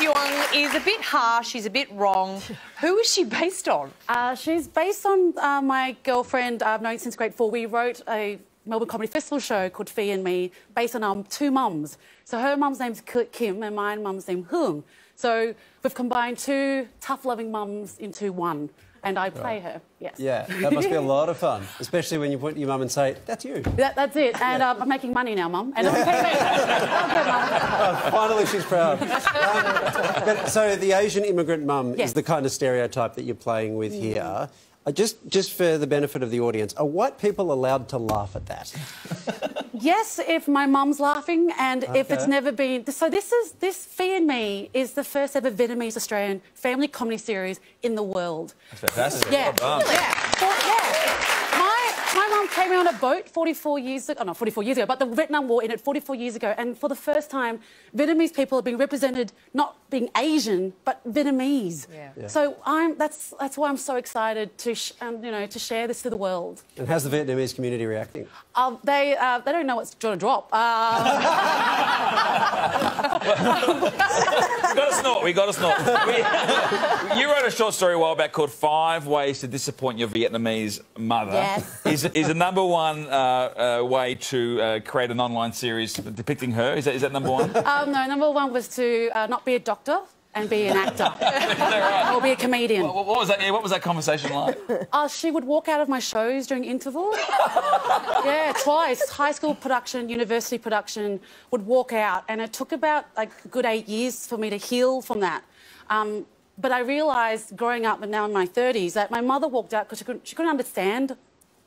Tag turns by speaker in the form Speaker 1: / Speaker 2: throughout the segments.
Speaker 1: Young is a bit harsh, she's a bit wrong. Who is she based on?
Speaker 2: Uh, she's based on uh, my girlfriend I've known since grade four. We wrote a Melbourne Comedy Festival show called Phi and Me based on our two mums. So her mum's name's Kim and my mum's name Huong. So we've combined two tough-loving mums into one. And I play right. her, yes.
Speaker 3: Yeah, that must be a lot of fun, especially when you point to your mum and say, that's you.
Speaker 2: That, that's it. And yeah. uh, I'm making money now, mum. And I'm
Speaker 3: oh, Finally, she's proud. Um, but, so the Asian immigrant mum yes. is the kind of stereotype that you're playing with mm. here. Uh, just, just for the benefit of the audience, are white people allowed to laugh at that?
Speaker 2: yes, if my mum's laughing, and okay. if it's never been. So this is this Phi and Me is the first ever Vietnamese Australian family comedy series in the world.
Speaker 4: That's fantastic.
Speaker 2: Yeah, well yeah. Well, yeah. My mum came on a boat 44 years ago, oh, not 44 years ago, but the Vietnam War ended 44 years ago. And for the first time, Vietnamese people are being represented not being Asian, but Vietnamese. Yeah. yeah. So I'm, that's, that's why I'm so excited to, um, you know, to share this to the world.
Speaker 3: And how's the Vietnamese community reacting?
Speaker 2: Uh, they, uh, they don't know what's going to drop. Uh...
Speaker 4: we got a snort. We got a snort. We, you wrote a short story a while back called Five Ways to Disappoint Your Vietnamese Mother.
Speaker 2: Yes.
Speaker 4: Is, is the number one uh, uh, way to uh, create an online series depicting her? Is that, is that number one?
Speaker 2: Um, no, number one was to uh, not be a doctor and be an actor. right? Or be a comedian.
Speaker 4: What, what, was that? Yeah, what was that conversation like?
Speaker 2: Uh, she would walk out of my shows during interval. yeah, twice. High school production, university production, would walk out, and it took about like a good eight years for me to heal from that. Um, but I realised growing up and now in my 30s that my mother walked out because she couldn't, she couldn't understand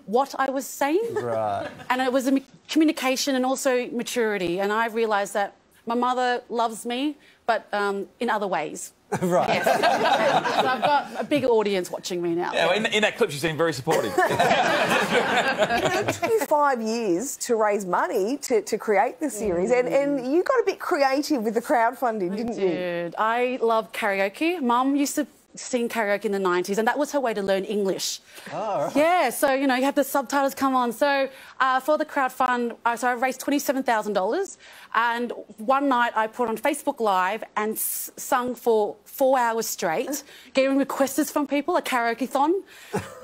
Speaker 2: what I was saying.
Speaker 3: Right.
Speaker 2: And it was a communication and also maturity. And I realised that my mother loves me, but um, in other ways.
Speaker 3: right. Yes.
Speaker 2: so I've got a big audience watching me now.
Speaker 4: Yeah, well, in, in, that clip, she seemed very supportive.
Speaker 5: it took you five years to raise money to, to create the series, mm. and, and you got a bit creative with the crowdfunding, didn't
Speaker 2: I
Speaker 5: you?
Speaker 2: Did. I love karaoke. Mum used to sing karaoke in the 90s, and that was her way to learn English.
Speaker 3: Oh, right.
Speaker 2: Yeah, so, you know, you have the subtitles come on. So, uh, for the crowd fund, uh, so I raised $27,000, and one night I put on Facebook Live and sung for four hours straight, getting requests from people, a karaoke-thon,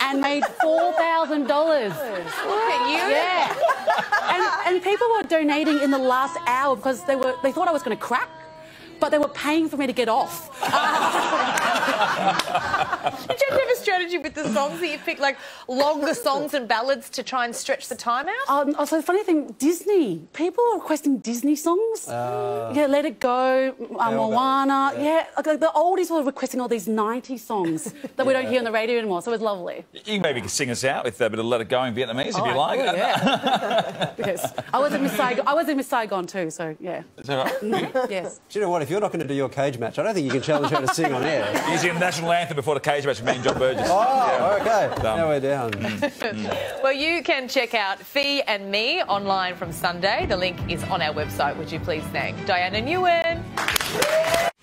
Speaker 2: and made $4,000. Look
Speaker 1: at you.
Speaker 2: Yeah. and, and people were donating in the last hour because they, were, they thought I was going to crack but they were paying for me to get off.
Speaker 1: Did you have a strategy with the songs that you pick, like longer songs and ballads to try and stretch the time out?
Speaker 2: Um, also, the funny thing, Disney. People are requesting Disney songs. Uh, yeah, Let It Go, uh, Moana. Yeah, yeah like, the oldies were requesting all these 90 songs that yeah. we don't hear on the radio anymore, so it was lovely.
Speaker 4: You maybe could sing us out with a bit of Let It Go in Vietnamese oh, if you oh, like.
Speaker 2: yeah. because I was in Miss Saigon, I was in Miss Saigon too, so yeah.
Speaker 4: Is that right?
Speaker 2: Mm-hmm. yes.
Speaker 3: Do you know what? If you're not going to do your cage match, I don't think you can challenge her to sing on air.
Speaker 4: Using the national anthem before the cage match, me and John Burgess.
Speaker 3: Oh, yeah. okay. Done. Now we're down. Mm.
Speaker 1: well, you can check out Phi and Me online from Sunday. The link is on our website. Would you please thank Diana Nguyen?